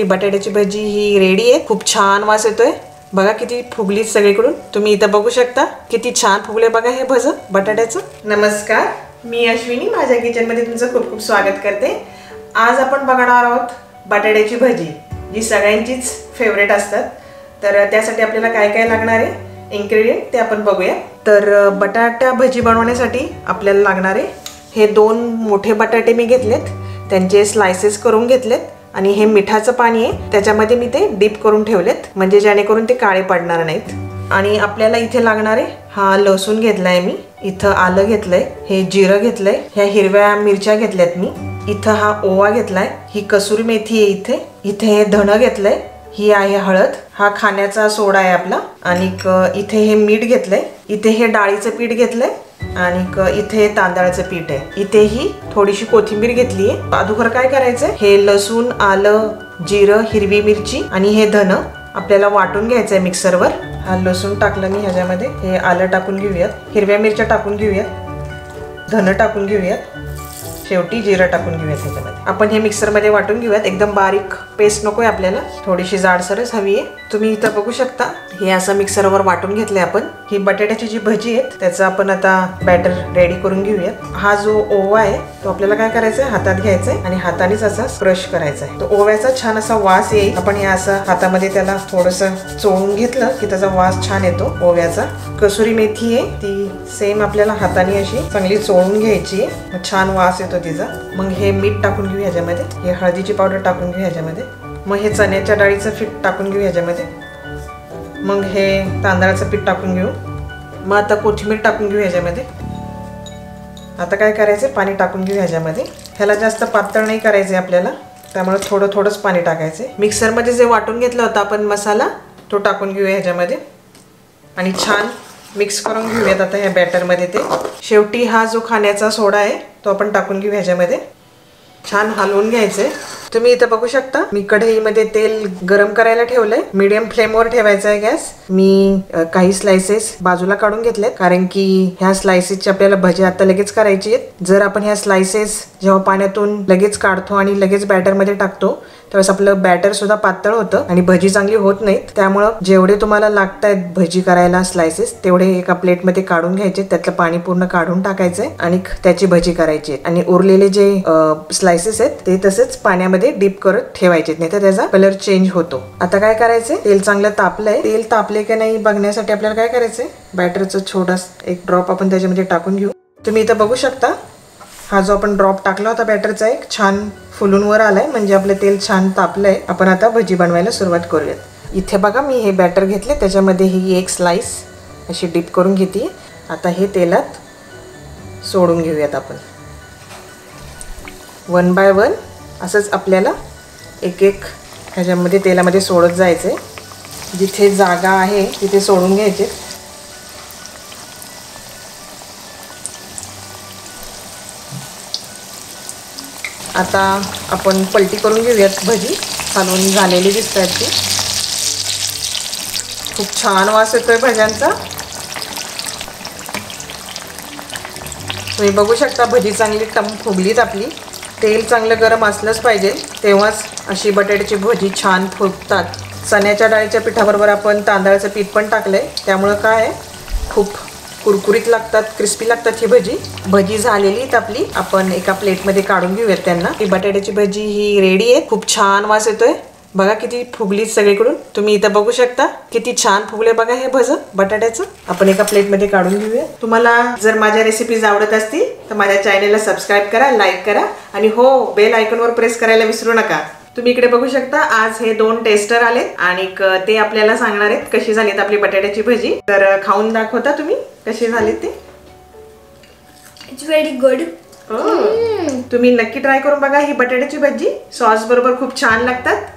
ही बटाट्याची भजी ही रेडी आहे. खूप छान वास येतोय. बघा किती फुगली सगळीकडून. तुम्ही इथं बघू शकता. किती छान फुगले बघा हे भज बटाट्याचं. नमस्कार. मी अश्विनी. माझ्या किचनमध्ये तुमचं खूप खूप स्वागत करते. आज आपण बघणार आहोत बटाट्याची भजी जी सगळ्यांचीच फेवरेट असतात. तर त्यासाठी आपल्याला काय काय लागणार आहे? इन्ग्रेडियंट ते आपण बघूया. तर बटाट्या बटाटा भजी बनवण्यासाठी आपल्याला लागणारे हे दोन मोठे बटाटे मी घेतलेत. त्यांचे स्लायसेस करून घेतलेत. आणि हे मिठाचं पाणी आहे त्याच्यामध्ये मी ते डीप करून ठेवलेत म्हणजे जेणेकरून ते काळे पडणार नाहीत. आणि आपल्याला इथे लागणारे हा लसूण घेतलाय मी इथं आलं घेतलंय हे जिरं घेतलंय ह्या हिरव्या मिरच्या घेतल्यात मी इथं हा ओवा घेतलाय ही कसुरी मेथी आहे इथे इथे हे धणं घेतलंय ही आहे हळद. हा खाण्याचा सोडा आहे आपला. आणि इथे हे मीठ घेतलंय. इथे हे डाळीचं पीठ घेतलंय. आणि इथे तांदळाचं पीठ आहे. इथेही थोडीशी कोथिंबीर घेतली आहे. अगोदर काय करायचंय? हे लसूण आलं जिरं हिरवी मिरची आणि हे धन आपल्याला वाटून घ्यायचंय मिक्सरवर. हा लसूण टाकलं मी ह्याच्यामध्ये. हे आलं टाकून घेऊयात. हिरव्या मिरच्या टाकून घेऊयात. धन टाकून घेऊयात. शेवटी जिरं टाकून घेऊयात ह्याच्यामध्ये. आपण हे मिक्सरमध्ये वाटून घेऊयात. एकदम बारीक पेस्ट नको आहे आपल्याला. थोडीशी जाडसरच हवी आहे. तुम्ही इथं बघू शकता. हे असं मिक्सरवर वाटून घेतलंय आपण. ही बटाट्याची जी भजी आहे त्याचं आपण आता बॅटर रेडी करून घेऊयात. हा जो ओवा आहे तो आपल्याला काय करायचा आहे हातात घ्यायचा आहे आणि हातानेच असा क्रश करायचा आहे तो ओव्याचा छान असा वास येईल. आपण हे असं हातामध्ये त्याला थोडस चोळून घेतलं की त्याचा वास छान येतो. ओव्याचा. कसुरी मेथी आहे ती सेम आपल्याला हाताने अशी चांगली चोळून घ्यायची आहे. छान वास येतो तिचा. मग हे मीठ टाकून घेऊ ह्याच्यामध्ये हे हळदीची पावडर टाकून घेऊ ह्याच्यामध्ये मग हे चण्याच्या डाळीचं पीठ टाकून घेऊ ह्याच्यामध्ये मग हे तांदळाचं पीठ टाकून घेऊ. मग आता कोथिंबीर टाकून घेऊ ह्याच्यामध्ये आता काय करायचं? पाणी टाकून घेऊ ह्याच्यामध्ये ह्याला जास्त पातळ नाही करायचं आपल्याला. त्यामुळे थोडं थोडंच पाणी टाकायचं मिक्सरमध्ये जे वाटून घेतलं होतं आपण मसाला तो टाकून घेऊया ह्याच्यामध्ये. आणि छान मिक्स करून घेऊयात आता ह्या बॅटरमध्ये ते. शेवटी हा जो खाण्याचा सोडा आहे तो आपण टाकून घेऊ ह्याच्यामध्ये. छान हलवून घ्यायचे. तुम्ही इथं बघू शकता मी कढईमध्ये तेल गरम करायला ठेवलंय. मीडियम फ्लेमवर ठेवायचा आहे गॅस. मी काही स्लायसेस बाजूला काढून घेतलेत. कारण की ह्या स्लायसेसची आपल्याला भजी आता लगेच करायची आहेत. जर आपण ह्या स्लायसेस जेव्हा पाण्यातून लगेच काढतो आणि लगेच बॅटरमध्ये टाकतो त्यावेळेस आपलं बॅटर सुद्धा पातळ होतं आणि भजी चांगली होत नाहीत त्यामुळं जेवढे तुम्हाला लागत आहेत भजी करायला स्लायसेस तेवढे एका प्लेटमध्ये काढून घ्यायचे. त्यातलं पाणी पूर्ण काढून टाकायचंय आणि त्याची भजी करायची. आहे. आणि उरलेले जे स्लायसेस आहेत ते तसेच पाण्यामध्ये डीप करत ठेवायचे. नाही तर त्याचा कलर चेंज होतो. आता काय करायचंय? तेल चांगलं तापलंय. तेल तापले की नाही बघण्यासाठी आपल्याला काय करायचंय? बॅटरचं छोटा एक ड्रॉप आपण त्याच्यामध्ये टाकून घेऊ. तुम्ही इथं बघू शकता हा जो आपण ड्रॉप टाकला होता बॅटरचा एक छान फुलून वर आलाय. म्हणजे आपलं तेल छान तापलं आहे आपण आता भजी बनवायला सुरुवात करूयात. इथे बघा मी हे बॅटर घेतले. त्याच्यामध्ये ही एक स्लाइस अशी डीप करून घेते. आता हे तेलात सोडून घेऊयात आपण. वन बाय वन असंच आपल्याला एक एक ह्याच्यामध्ये तेलामध्ये सोडत जायचं आहे जिथे जागा आहे तिथे सोडून घ्यायचे आता आपण पलटी करून घेऊयात भजी. हलवून झालेली दिसत आहेत ती. खूप छान वास येतोय भज्यांचा. तुम्ही बघू शकता भजी चांगली टम फुगलीत आपली. तेल चांगलं गरम असलंच पाहिजे. तेव्हाच अशी बटाट्याची भजी छान फुगतात चण्याच्या डाळीच्या पिठाबरोबर आपण तांदळाचं पीठ पण टाकलं आहे त्यामुळं काय आहे? खूप कुरकुरीत लागतात क्रिस्पी लागतात ही भजी. भजी झालेली आहेत आपली. आपण एका प्लेटमध्ये काढून घेऊयात त्यांना. ही बटाट्याची भजी ही रेडी आहे. खूप छान वास येतोय. बघा किती फुगली सगळीकडून. तुम्ही इथं बघू शकता. किती छान फुगले बघा हे भज बटाट्याचं. आपण एका प्लेटमध्ये काढून घेऊया. तुम्हाला जर माझ्या रेसिपीज आवडत असतील तर माझ्या चॅनेलला सबस्क्राईब करा लाईक करा. आणि हो बेल आयकॉनवर प्रेस करायला विसरू नका. तुम्ही इकडे बघू शकता आज हे दोन टेस्टर आले आणि ते आपल्याला सांगणार आहेत कशी झालीत आपली बटाट्याची भजी. तर खाऊन दाखवता तुम्ही कशी झालीत ते. Very good. हो. तुम्ही नक्की ट्राय करून बघा ही बटाट्याची भजी. सॉस बरोबर खूप छान लागतात.